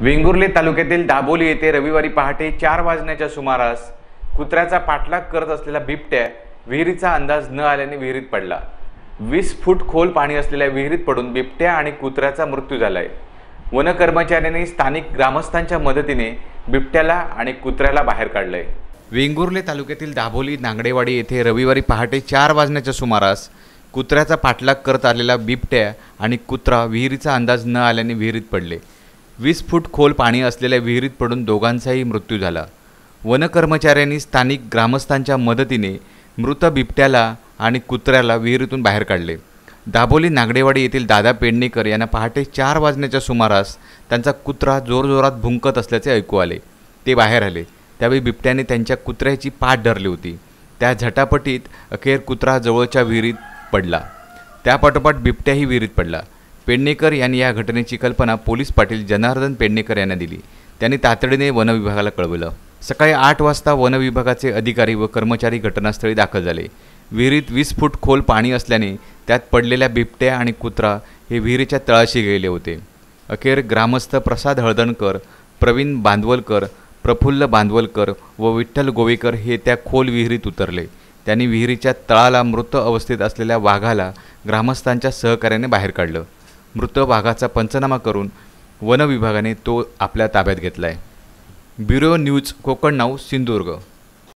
वेंगुर्ले तालुक्यातील दाबोली येथे रविवारी पहाटे चार वाजण्याच्या सुमारास कुत्र्याचा पाठलाग करत असलेला बिबट्या विहिरीचा अंदाज न आल्याने विहिरीत पडला. वीस फूट खोल पाणी असलेल्या विहिरीत पडून बिबट्या आणि कुत्र्याचा मृत्यू झालाय. वन कर्मचाऱ्यांनी स्थानिक ग्रामस्थांच्या मदतीने बिबट्याला आणि कुत्र्याला बाहेर काढलंय. वेंगुर्ले तालुक्यातील दाभोली नांगडेवाडी येथे रविवारी पहाटे चार वाजण्याच्या सुमारास कुत्र्याचा पाठलाग करत आलेला बिबट्या आणि कुत्रा विहिरीचा अंदाज न आल्याने विहिरीत पडले. वीस फूट खोल पाणी असलेल्या विहिरीत पडून दोघांचाही मृत्यू झाला. वनकर्मचाऱ्यांनी स्थानिक ग्रामस्थांच्या मदतीने मृत बिबट्याला आणि कुत्र्याला विहिरीतून बाहेर काढले. दाभोली नागडेवाडी येथील दादा पेडणेकर यांना पहाटे चार वाजण्याच्या सुमारास त्यांचा कुत्रा जोरजोरात भुंकत असल्याचे ऐकू आले. ते बाहेर आले. त्यावेळी बिबट्याने त्यांच्या कुत्र्याची पाठ धरली होती. त्या झटापटीत अखेर कुत्रा जवळच्या विहिरीत पडला. त्यापाठोपाठ बिबट्याही विहिरीत पडला. पेडणेकर यांनी या घटनेची कल्पना पोलीस पाटील जनार्दन पेडणेकर यांना दिली. त्यांनी तातडीने वनविभागाला कळवलं. सकाळी आठ वाजता वनविभागाचे अधिकारी व कर्मचारी घटनास्थळी दाखल झाले. विहिरीत वीस फूट खोल पाणी असल्याने त्यात पडलेल्या बिबट्या आणि कुत्रा हे विहिरीच्या तळाशी गेले होते. अखेर ग्रामस्थ प्रसाद हळदणकर प्रवीण बांदवलकर प्रफुल्ल बांदवलकर व विठ्ठल गोवेकर हे त्या खोल विहिरीत उतरले. त्यांनी विहिरीच्या तळाला मृत अवस्थेत असलेल्या वाघाला ग्रामस्थांच्या सहकार्याने बाहेर काढलं. मृत वाघाचा पंचनामा करून वन विभागाने तो आपल्या ताब्यात घेतला आहे ब्युरो न्यूज कोकण नाव सिंधुदुर्ग.